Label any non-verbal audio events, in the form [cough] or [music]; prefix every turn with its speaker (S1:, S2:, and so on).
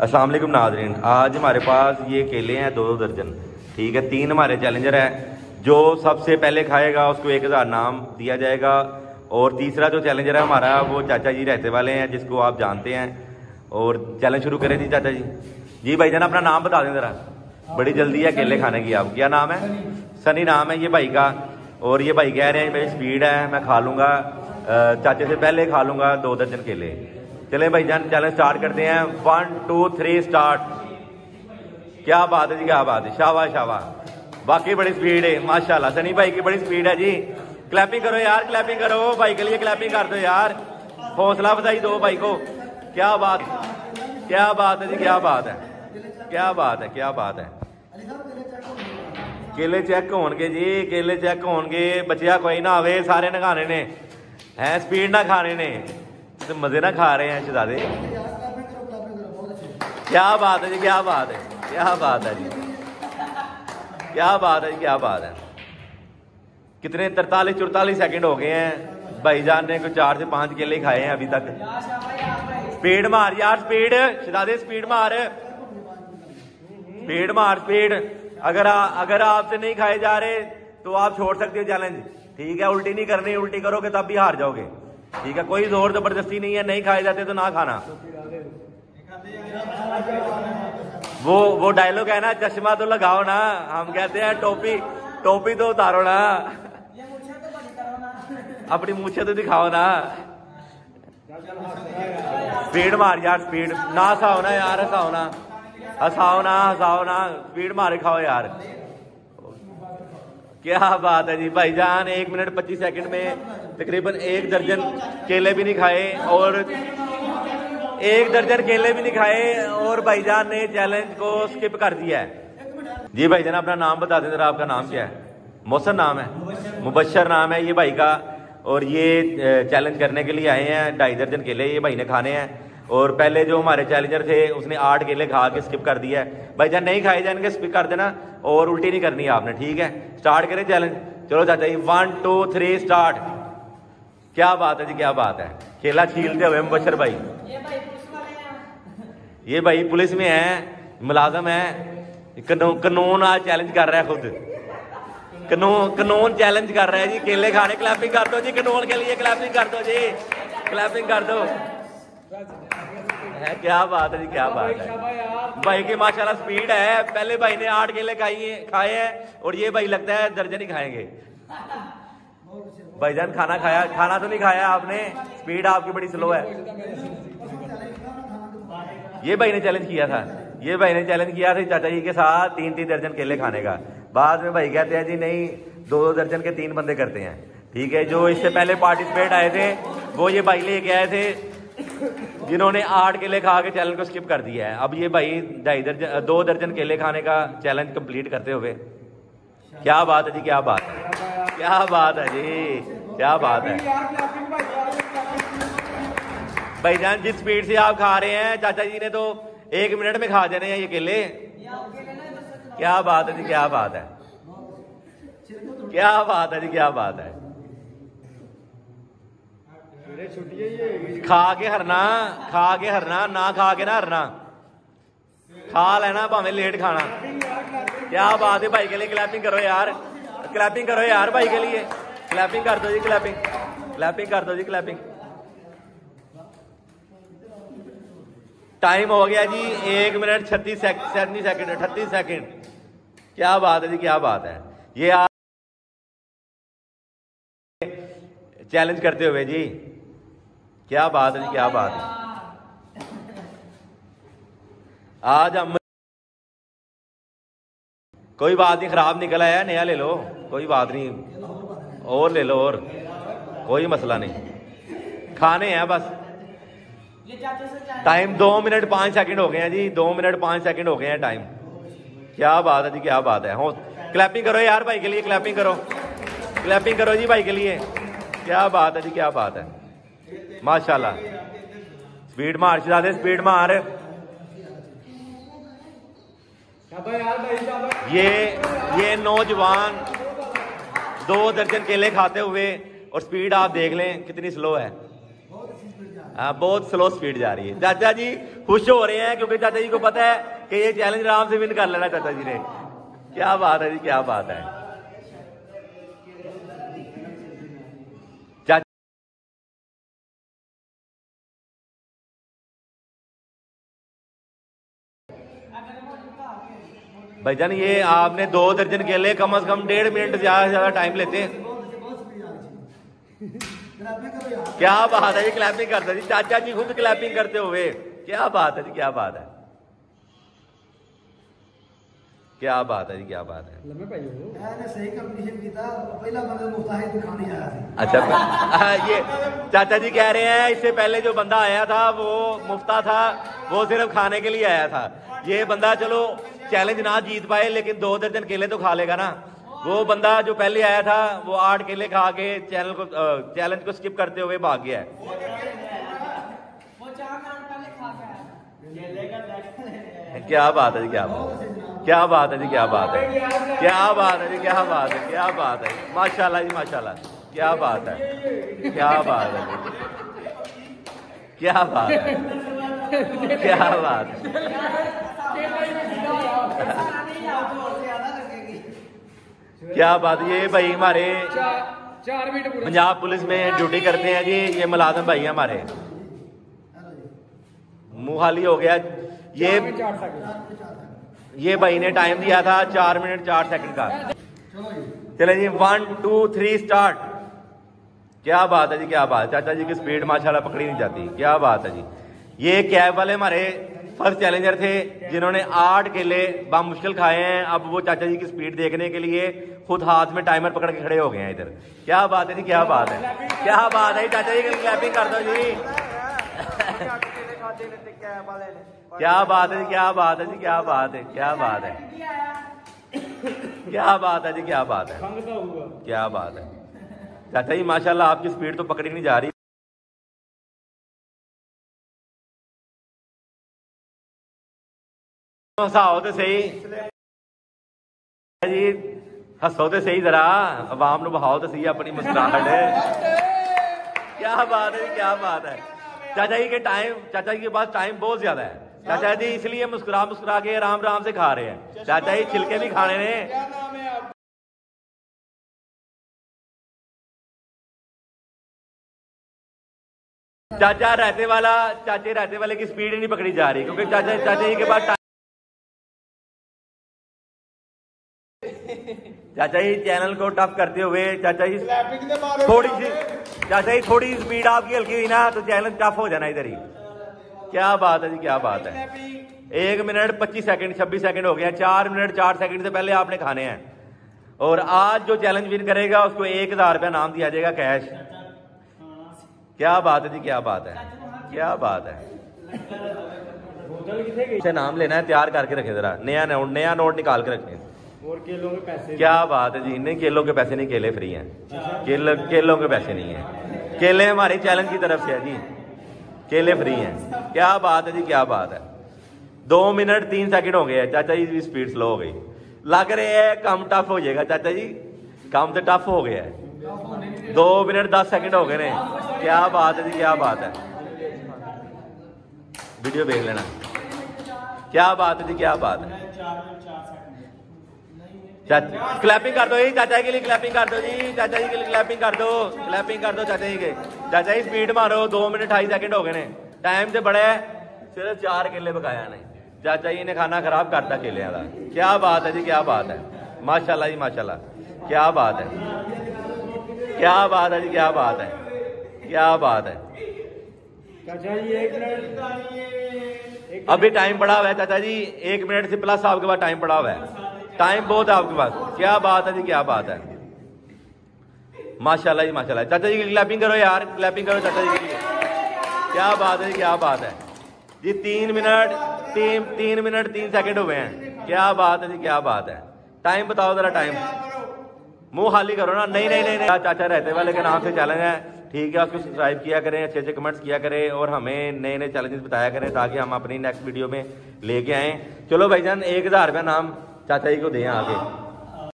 S1: वालेकुम नाजरीन आज हमारे पास ये केले हैं दो दो दर्जन। ठीक है, तीन हमारे चैलेंजर हैं, जो सबसे पहले खाएगा, उसको एक हज़ार नाम दिया जाएगा। और तीसरा जो चैलेंजर है हमारा, वो चाचा जी रहते वाले हैं, जिसको आप जानते हैं। और चैलेंज शुरू करें जी, चाचा जी। जी भाई जान, अपना नाम बता दें ज़रा। बड़ी जल्दी है केले खाने की आप। क्या नाम है? सनी नाम है ये भाई का। और ये भाई कह रहे हैं मेरी स्पीड है, मैं खा लूँगा। चाचे से पहले खा लूँगा दो दर्जन केले। चले भाई, जान चैलेंज स्टार्ट करते हैं। वन टू थ्री स्टार्ट क्या बात है जी, क्या बात है। शाबा शाबा बाकी बड़ी स्पीड है, माशाल्लाह। सनी भाई की बड़ी स्पीड है जी। क्लैपिंग करो यार क्लैपिंग करो। भाई के लिए क्लैपिंग कर दो यार। हौसला बधाई दो भाई को। क्या बात क्या बात है जी, क्या बात है। क्या बात है, क्या बात है। केले चेक होंगे जी केले चेक होंगे बचिया कोई ना आवे, सारे नखाने ने। है स्पीड ना खाने ने। तो मज़े ना खा रहे हैं शहजादे। क्या बात है जी क्या बात है। क्या बात है जी। क्या बात है जी क्या बात है। कितने तरतालीस चौतालीस सेकंड हो गए हैं। भाईजान ने कोई चार से पाँच केले खाए हैं अभी तक। स्पीड मार यार स्पीड। शहजादे स्पीड मार। स्पीड मार स्पीड। अगर आ, अगर आपसे नहीं खाए जा रहे तो आप छोड़ सकते हो चैलेंज ठीक है उल्टी नहीं करनी उल्टी करोगे तब भी हार जाओगे। ठीक है, कोई ज़ोर ज़बरदस्ती नहीं है, नहीं खाए जाते तो ना खाना। वो वो डायलॉग है ना, चश्मा तो लगाओ ना, हम कहते हैं टोपी टोपी तो उतारो ना। अपनी मूछे तो दिखाओ ना। स्पीड मार यार स्पीड ना हसाओ ना यार, हसाओ ना। हसाओ ना हसाओ ना स्पीड मार खाओ यार। क्या बात है जी, भाईजान, एक मिनट, पच्चीस सेकंड में। तकरीबन एक दर्जन केले भी नहीं खाए और एक दर्जन केले भी नहीं खाए और भाईजान ने चैलेंज को स्किप कर दिया है। जी भाईजान, अपना नाम बता दें, जरा आपका नाम क्या है? मौसम नाम है? मुबशर नाम है ये भाई का। और ये चैलेंज करने के लिए आए हैं, ढाई दर्जन केले ये भाई ने खाने हैं। और पहले जो हमारे चैलेंजर थे, उसने आठ केले खा के स्किप कर दिया है। भाई जान नहीं खाए जाएँगे स्किप कर देना और उल्टी नहीं करनी आपने, ठीक है? स्टार्ट करें चैलेंज चलो चाचा ji one two three start क्या बात है जी क्या बात है? केला छीलते हुए मुबशर भाई। ये भाई पुलिस में है मुलाजम है। कानून आज चैलेंज कर रहा है खुद। कानून कानून चैलेंज कर रहा है जी केले खाने क्लैपिंग कर दो जी कानून के लिए क्लैपिंग कर दो जी। क्लैपिंग कर दो। है क्या बात है जी क्या बात है। भाई की माशाल्लाह स्पीड है। पहले भाई ने आठ केले खाई खाए हैं और ये भाई लगता है दर्जन ही खाएँगे। भाईजान, खाना खाया? खाना तो नहीं खाया आपने? स्पीड आपकी बड़ी स्लो है। ये भाई ने चैलेंज किया था। ये भाई ने चैलेंज किया था चाचा जी के साथ तीन तीन दर्जन केले खाने का। बाद में भाई कहते हैं, जी नहीं, दो दो दर्जन के तीन बंदे करते हैं। ठीक है, जो इससे पहले पार्टिसिपेट आए थे, वो ये भाई लेके आए थे, जिन्होंने आठ केले खा के चैलेंज को स्किप कर दिया है। अब ये भाई ढाई दर्जन, दो दर्जन केले खाने का चैलेंज कंप्लीट करते हुए। क्या बात है जी, क्या बात है। क्या बात है जी, क्या बात है। भाईजान, जिस स्पीड से आप खा रहे हैं, चाचा जी ने तो एक मिनट में खा देने हैं ये केले। क्या बात है जी, क्या बात है। क्या बात है जी, क्या बात है। खा के हरना, खा के हरना, ना खा के ना हरना। खा लेना, भावे लेट खाना। क्या बात है, भाई के लिए क्लैपिंग करो यार। क्लैपिंग करो यार भाई के लिए। क्लैपिंग कर दो जी क्लैपिंग क्लैपिंग कर दो जी क्लैपिंग टाइम हो गया जी एक मिनट छत्तीस सैंतीस सेकंड अठतीस सेकंड क्या बात है जी, क्या बात है। ये आप चैलेंज करते हुए जी। क्या बात है जी, क्या बात है। आज हम कोई बात नहीं, खराब निकला आया, नया ले लो। कोई बात नहीं। और ले लो और। कोई मसला नहीं। खाने हैं बस। टाइम दो मिनट पाँच सेकंड हो गए हैं जी। दो मिनट पाँच सेकंड हो गए हैं टाइम क्या बात है जी क्या बात है। हो क्लैपिंग करो यार भाई के लिए क्लैपिंग करो। क्लैपिंग करो जी भाई के लिए। क्या बात है जी क्या बात है। माशाल्लाह। स्पीड मार ज़्यादा स्पीड मार। ये ये नौजवान दो दर्जन केले खाते हुए और स्पीड आप देख लें कितनी स्लो है। हाँ बहुत स्लो स्पीड जा रही है। चाचा जी खुश हो रहे हैं क्योंकि चाचा जी को पता है कि ये चैलेंज आराम से विन कर लेना चाचा जी ने। क्या बात है जी, क्या बात है। भाईजान ये आपने दो दर्जन केले कम से कम डेढ़ मिनट ज़्यादा से ज़्यादा टाइम लेते हैं। क्या बात है जी क्लैपिंग करते जी। चाचा जी खुद क्लैपिंग करते हुए क्या बात है जी, क्या बात है। क्या बात है जी क्या बात है। अच्छा [laughs] हाँ, ये चाचा जी कह रहे हैं इससे पहले जो बंदा आया था वो मुफ्ता था वो सिर्फ़ खाने के लिए आया था। ये बंदा चलो चैलेंज ना जीत पाए लेकिन दो दर्जन केले तो खा लेगा ना। वो बंदा जो पहले आया था वो आठ केले खा के चैनल को चैलेंज को स्किप करते हुए भाग गया है। क्या बात है जी क्या बात है। क्या बात है जी क्या बात है क्या बात है जी क्या बात है क्या बात है माशाल्लाह जी माशाल्लाह क्या बात है क्या बात है क्या बात है क्या बात है क्या बात ये भाई हमारे पंजाब पुलिस में ड्यूटी करते हैं जी ये मुलाजम भाई है हमारे मुहाली हो गया ये ये भाई ने टाइम दिया था चार मिनट चार सेकंड का। चले जी वन टू थ्री स्टार्ट क्या बात है जी, क्या बात चाचा जी की स्पीड माशाल्लाह पकड़ी नहीं जाती। क्या बात है जी। ये कैब वाले हमारे फ़र्स्ट चैलेंजर थे, जिन्होंने आठ केले बा मुश्किल खाए हैं। अब वो चाचा जी की स्पीड देखने के लिए खुद हाथ में टाइमर पकड़ के खड़े हो गए हैं इधर। क्या बात है जी, क्या बात है। क्या बात है चाचा जी की क्लैपिंग कर दो जी। क्या बात है क्या बात है जी, क्या बात है, क्या बात है। क्या बात है जी, क्या बात है। क्या बात है। चाचा जी, माशाल्लाह आपकी स्पीड तो पकड़ी नहीं जा रही। हसाओ तो सही। जी तो सही जरा। आवाम बहाओ तो सही, अपनी मुस्कुराहट। क्या बात है क्या बात है। चाचा जी के टाइम चाचा जी के पास टाइम बहुत ज़्यादा है। चाचा जी इसलिए मुस्कुरा मुस्कुरा के आराम आराम से खा रहे हैं। चाचा जी छिलके भी खाने ने चाचा रहते वाला चाचे रहते वाले की स्पीड ही नहीं पकड़ी जा रही क्योंकि चाचा चाचा जी के पास चाचा जी चैनल को टफ करते हुए चाचा जी थोड़ी सी चाचा जी थोड़ी स्पीड आपकी हल्की हुई ना तो चैनल टफ हो जाना इधर ही। क्या बात है जी क्या बात है। एक मिनट पच्चीस सेकंड छब्बीस सेकंड हो गया चार मिनट चार सेकंड से पहले आपने खाने हैं। और आज जो चैलेंज विन करेगा उसको एक हज़ार रुपया नाम दिया जाएगा कैश क्या बात है जी क्या बात है। क्या बात है। से नाम लेना है तैयार करके रखे जरा। नया नोट नया नोट निकाल के रखें।
S2: और केलों के पैसे
S1: क्या बात है जी नहीं केलों के पैसे नहीं केले फ्री हैं। केले केलों के पैसे नहीं है। केले हमारे चैलेंज की तरफ़ से है जी। केले फ्री हैं। क्या बात है जी, क्या बात है। दो मिनट तीन सेकंड हो गए चाचा जी की स्पीड स्लो हो गई। लग रहे हैं कम टफ हो जाएगा। चाचा जी, कम तो टफ हो गया है। दो मिनट दस सेकंड हो गए ने क्या बात है जी, क्या बात है। वीडियो देख लेना। क्या बात है जी, क्या बात है। क्लैपिंग कर दो जी चाचा के लिए क्लैपिंग कर दो जी चाचा जी के लिए क्लैपिंग कर दो क्लैपिंग कर दो चाचा जी के। चाचा जी स्पीड मारो दो मिनट अठाई सेकंड हो गए ने। टाइम से बड़ा है सिर्फ़ चार केले पकाया ने। चाचा जी ने खाना खराब करता केले का क्या बात है जी क्या बात है। माशाल्लाह जी माशाल्लाह। क्या बात है। क्या बात है जी क्या बात है। क्या बात है।
S2: चाचा जी एक मिनट।
S1: अभी टाइम पड़ा हुआ है चाचा जी। एक मिनट से प्लस आपके पास टाइम पड़ा हुआ है। टाइम बहुत है आपके पास। क्या बात है जी क्या बात है। माशाल्लाह जी माशाल्लाह। चाचा जी की क्लैपिंग करो यार क्लैपिंग करो चाचा जी की। क्या बात है जी क्या बात है। जी तीन मिनट तीन तीन मिनट तीन सेकंड हुए हैं। क्या बात है जी क्या बात है। टाइम बताओ जरा टाइम मुँह खाली करो ना। नहीं नहीं नहीं, नहीं। चाचा रहते वाले के नाम से चैलेंज है। ठीक है उसको सब्सक्राइब किया करें अच्छे अच्छे कमेंट्स किया करें और हमें नए नए चैलेंजेस बताया करें ताकि हम अपनी नेक्स्ट वीडियो में लेके आए। चलो भाईजान एक हज़ार रुपया नाम। चाचा जी को दें आगे